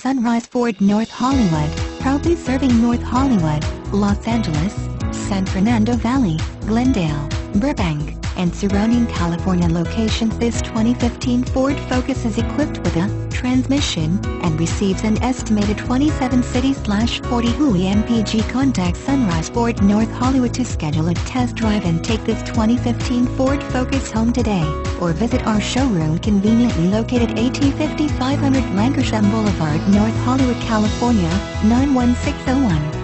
Sunrise Ford North Hollywood, proudly serving North Hollywood, Los Angeles, San Fernando Valley, Glendale, Burbank, and surrounding California locations. This 2015 Ford Focus is equipped with a transmission and receives an estimated 27 city slash 40 Hui MPG. Contact Sunrise Ford North Hollywood to schedule a test drive and take this 2015 Ford Focus home today, or visit our showroom conveniently located AT 5500 Lankershim Boulevard, North Hollywood, California, 91601.